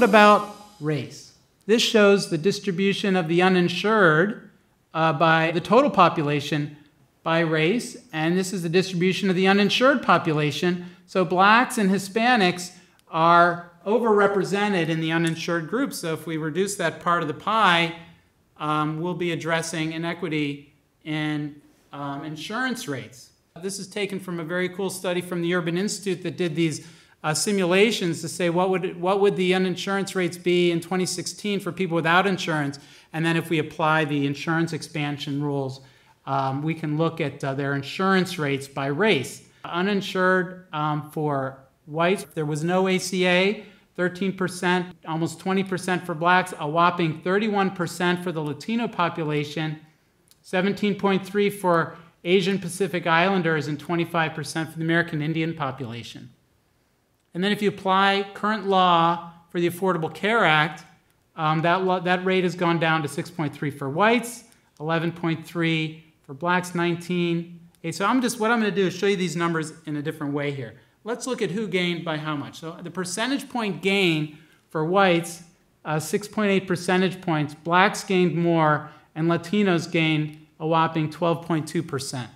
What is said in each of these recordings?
what about race? This shows the distribution of the uninsured uh, by the total population by race, and this is the distribution of the uninsured population. So blacks and Hispanics are overrepresented in the uninsured group. So if we reduce that part of the pie, um, we'll be addressing inequity in um, insurance rates. This is taken from a very cool study from the Urban Institute that did these uh, simulations to say what would, what would the uninsurance rates be in 2016 for people without insurance. And then if we apply the insurance expansion rules, um, we can look at uh, their insurance rates by race. Uninsured um, for whites, there was no ACA, 13%, almost 20% for blacks, a whopping 31% for the Latino population, 17.3 for Asian Pacific Islanders, and 25% for the American Indian population. And then if you apply current law for the Affordable Care Act, um, that, law, that rate has gone down to 6.3 for whites, 11.3 for blacks, 19. Okay, so I'm just, what I'm going to do is show you these numbers in a different way here. Let's look at who gained by how much. So the percentage point gain for whites, uh, 6.8 percentage points. Blacks gained more, and Latinos gained a whopping 12.2%.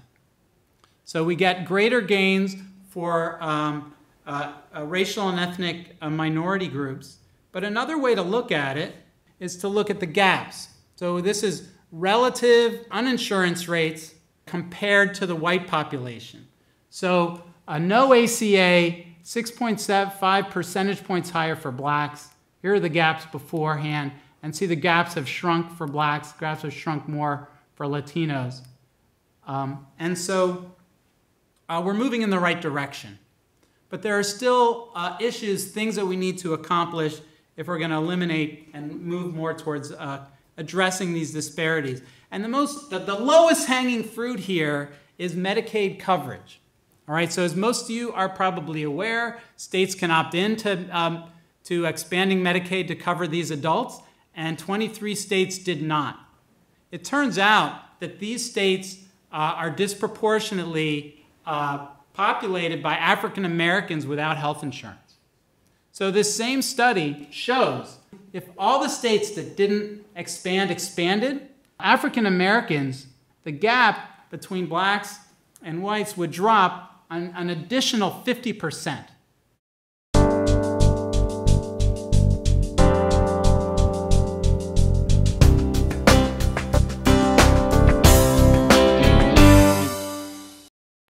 So we get greater gains for um, uh, uh, racial and ethnic uh, minority groups. But another way to look at it is to look at the gaps. So this is relative uninsurance rates compared to the white population. So a no ACA, 6.75 percentage points higher for blacks. Here are the gaps beforehand. And see the gaps have shrunk for blacks, gaps have shrunk more for Latinos. Um, and so uh, we're moving in the right direction. But there are still uh, issues, things that we need to accomplish if we're going to eliminate and move more towards uh, addressing these disparities. And the most, the, the lowest hanging fruit here is Medicaid coverage. All right, so as most of you are probably aware, states can opt in to, um, to expanding Medicaid to cover these adults, and 23 states did not. It turns out that these states uh, are disproportionately uh, populated by African Americans without health insurance. So this same study shows if all the states that didn't expand expanded, African Americans, the gap between blacks and whites would drop an, an additional 50%.